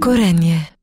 Korenie.